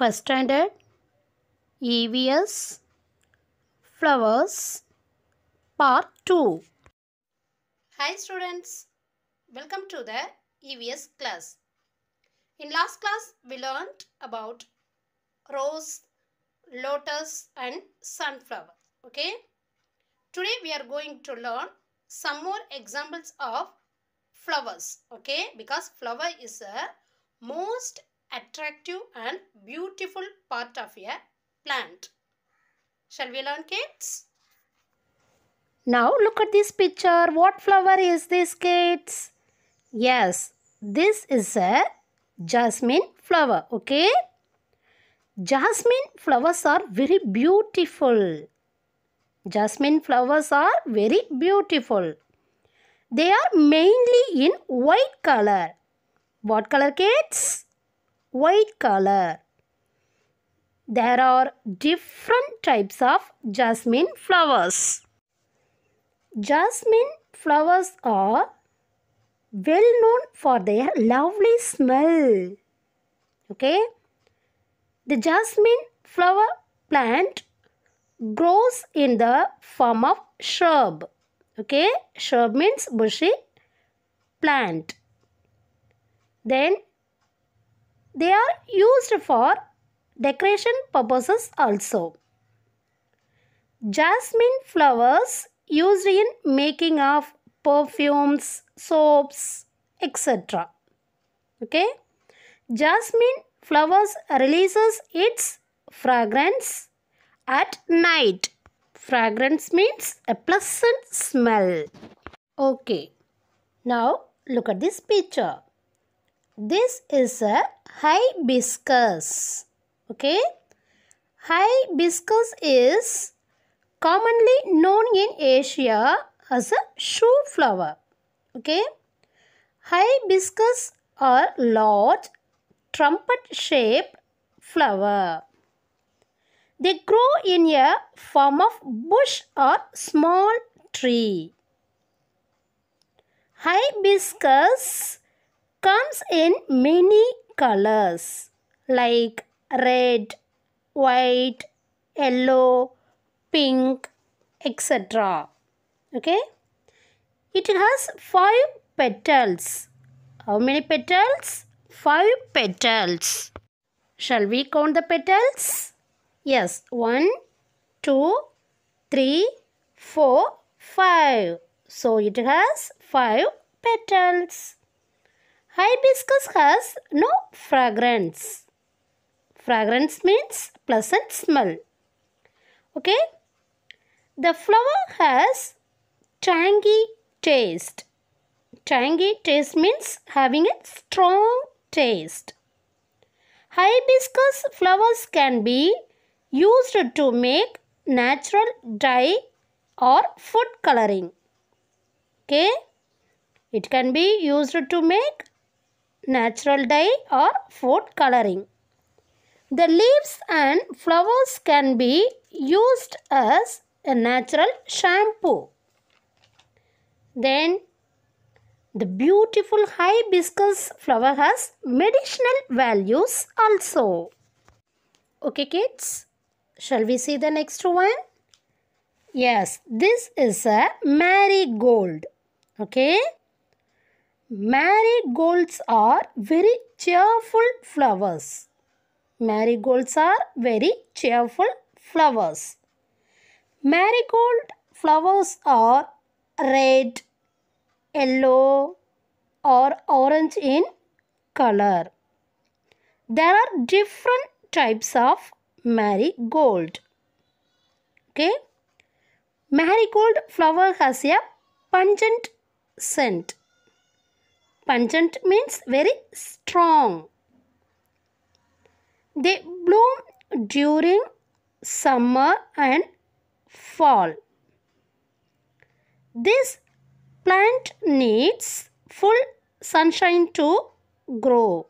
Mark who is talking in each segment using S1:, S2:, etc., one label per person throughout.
S1: First standard EVS Flowers Part 2 Hi students, welcome to the EVS class. In last class we learned about rose, lotus and sunflower. Okay. Today we are going to learn some more examples of flowers. Okay. Because flower is a most attractive and beautiful part of a plant. Shall we learn kids? Now look at this picture. What flower is this kids? Yes, this is a jasmine flower. Okay. Jasmine flowers are very beautiful. Jasmine flowers are very beautiful. They are mainly in white color. What color kids? White color. There are different types of jasmine flowers. Jasmine flowers are well known for their lovely smell. Okay. The jasmine flower plant grows in the form of shrub. Okay. Shrub means bushy plant. Then they are used for decoration purposes also. Jasmine flowers used in making of perfumes, soaps, etc. Okay. Jasmine flowers releases its fragrance at night. Fragrance means a pleasant smell. Okay. Now look at this picture. This is a hibiscus. Okay. Hibiscus is commonly known in Asia as a shoe flower. Okay. Hibiscus are large trumpet shaped flower. They grow in a form of bush or small tree. Hibiscus comes in many colors like red, white, yellow, pink, etc. Okay. It has five petals. How many petals? Five petals. Shall we count the petals? Yes. One, two, three, four, five. So it has five petals. Hibiscus has no fragrance. Fragrance means pleasant smell. Okay. The flower has tangy taste. Tangy taste means having a strong taste. Hibiscus flowers can be used to make natural dye or food coloring. Okay. It can be used to make natural dye or food coloring. The leaves and flowers can be used as a natural shampoo. Then the beautiful hibiscus flower has medicinal values also. Okay kids, shall we see the next one? Yes, this is a marigold. Okay. Marigolds are very cheerful flowers. Marigolds are very cheerful flowers. Marigold flowers are red, yellow or orange in color. There are different types of marigold. Okay. Marigold flower has a pungent scent. Pungent means very strong. They bloom during summer and fall. This plant needs full sunshine to grow.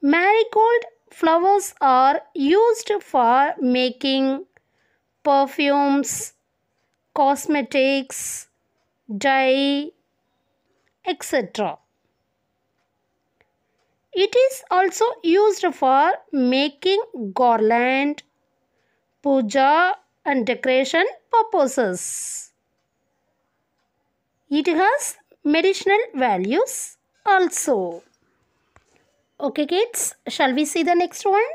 S1: Marigold flowers are used for making perfumes, cosmetics, dye, etc. It is also used for making garland, puja and decoration purposes. It has medicinal values also. Okay kids, shall we see the next one?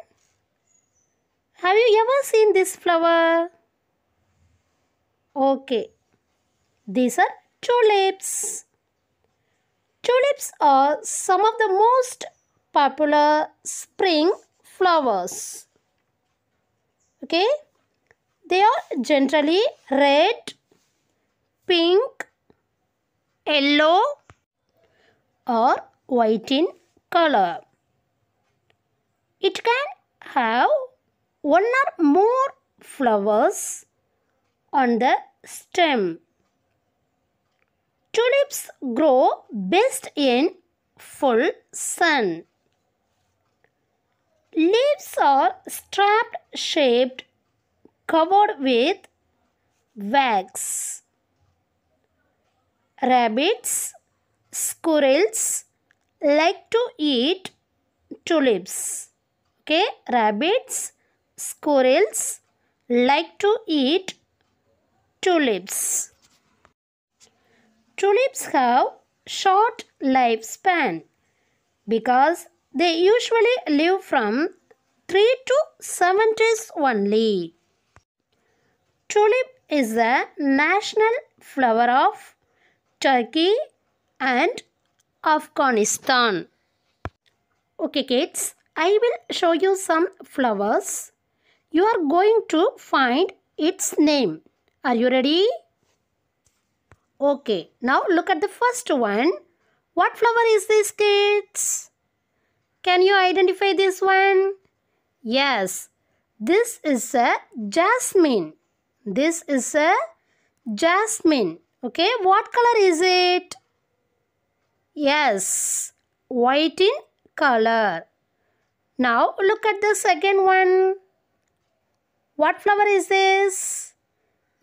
S1: Have you ever seen this flower? Okay. These are tulips. Tulips are some of the most popular spring flowers. Okay. They are generally red, pink, yellow or white in color. It can have one or more flowers on the stem. Tulips grow best in full sun. Leaves are strap shaped covered with wax. Rabbits, squirrels like to eat tulips. Okay, rabbits, squirrels like to eat tulips. Tulips have short lifespan because they usually live from 3 to 7 days only. Tulip is the national flower of Turkey and Afghanistan. Okay kids, I will show you some flowers. You are going to find its name. Are you ready? Okay, now look at the first one. What flower is this kids? Can you identify this one? Yes, this is a jasmine. This is a jasmine. Okay, what color is it? Yes, white in color. Now look at the second one. What flower is this?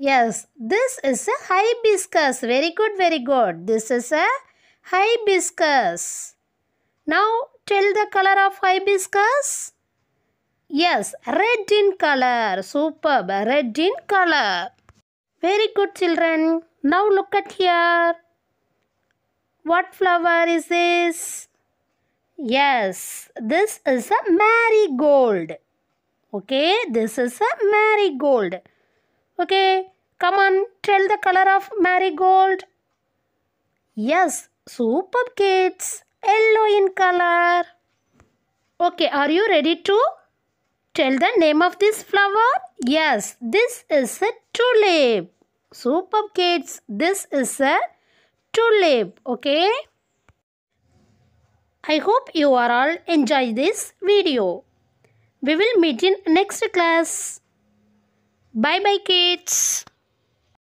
S1: Yes, this is a hibiscus. Very good, very good. This is a hibiscus. Now tell the color of hibiscus. Yes, red in color. Superb. Red in color. Very good children. Now look at here. What flower is this? Yes, this is a marigold. Okay, this is a marigold. Okay, tell the color of marigold. Yes, superb kids. Yellow in color. Okay, are you ready to tell the name of this flower? Yes, this is a tulip. Superb kids. This is a tulip. Okay. I hope you are all enjoy this video. We will meet in next class. Bye bye kids.